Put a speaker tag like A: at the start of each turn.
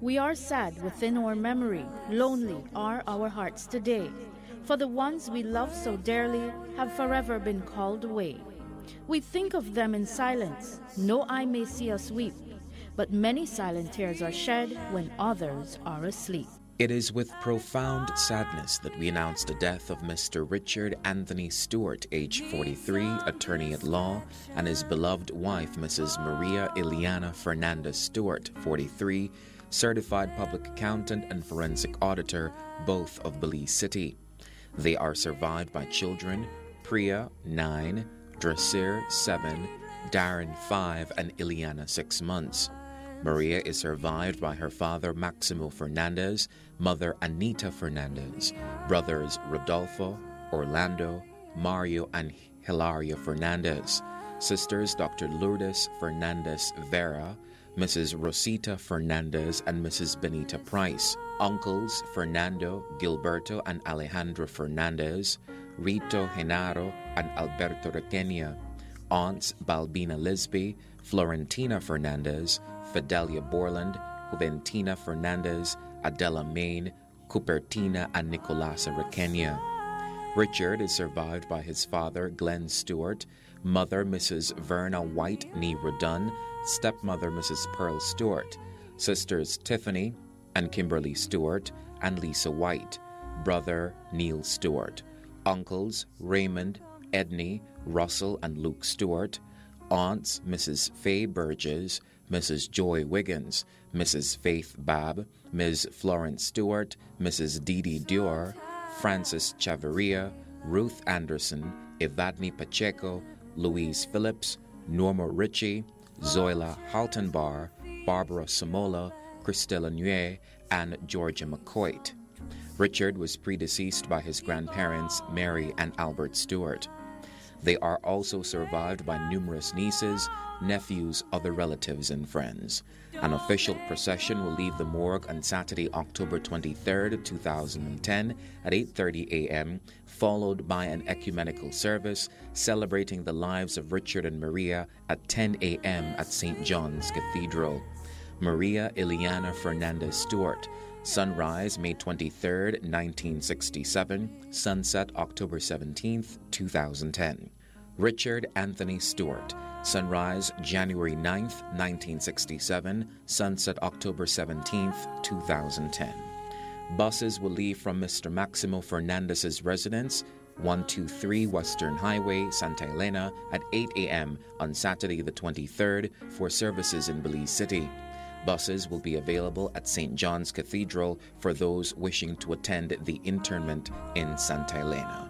A: We are sad within our memory, lonely are our hearts today, for the ones we love so dearly have forever been called away. We think of them in silence, no eye may see us weep, but many silent tears are shed when others are asleep.
B: It is with profound sadness that we announce the death of Mr. Richard Anthony Stuart, age 43, attorney at law, and his beloved wife, Mrs. Maria Ileana Fernandez Stuart, 43, certified public accountant and forensic auditor, both of Belize City. They are survived by children Priya, 9, Drasir, 7, Darren, 5, and Ileana, 6 months. Maria is survived by her father Maximo Fernandez, mother Anita Fernandez, brothers Rodolfo, Orlando, Mario, and Hilario Fernandez, sisters Dr. Lourdes Fernandez Vera, Mrs. Rosita Fernandez, and Mrs. Benita Price, uncles Fernando, Gilberto, and Alejandro Fernandez, Rito Genaro, and Alberto Requena, aunts Balbina Lisby, Florentina Fernandez, Fidelia Borland, Juventina Fernandez, Adela Main, Cupertina, and Nicolasa Requena. Richard is survived by his father, Glenn Stuart, mother, Mrs. Verna White Nee Redun, stepmother, Mrs. Pearl Stuart, sisters Tiffany and Kimberly Stuart, and Lisa White, brother, Neil Stuart, uncles, Raymond, Edney, Russell, and Luke Stuart, aunts, Mrs. Faye Burgess, Mrs. Joy Wiggins, Mrs. Faith Babb, Ms. Florence Stuart, Mrs. Dee Dee Dior, Francis Chavarria, Ruth Anderson, Evadne Pacheco, Louise Phillips, Norma Ritchie, Zoila Haltenbar, Barbara Samola, Christella Nue, and Georgia McCoy. Richard was predeceased by his grandparents, Mary and Albert Stuart. They are also survived by numerous nieces, nephews, other relatives, and friends. An official procession will leave the morgue on Saturday, October 23, 2010 at 8:30 a.m., followed by an ecumenical service celebrating the lives of Richard and Maria at 10 a.m. at St. John's Cathedral. Maria Ileana Fernandez Stuart Sunrise, May 23, 1967. Sunset, October 17, 2010. Richard Anthony Stuart. Sunrise, January 9, 1967. Sunset, October 17, 2010. Buses will leave from Mr. Maximo Fernandez's residence, 123 Western Highway, Santa Elena, at 8 a.m. on Saturday, the 23rd, for services in Belize City. Buses will be available at St. John's Cathedral for those wishing to attend the interment in Santa Elena.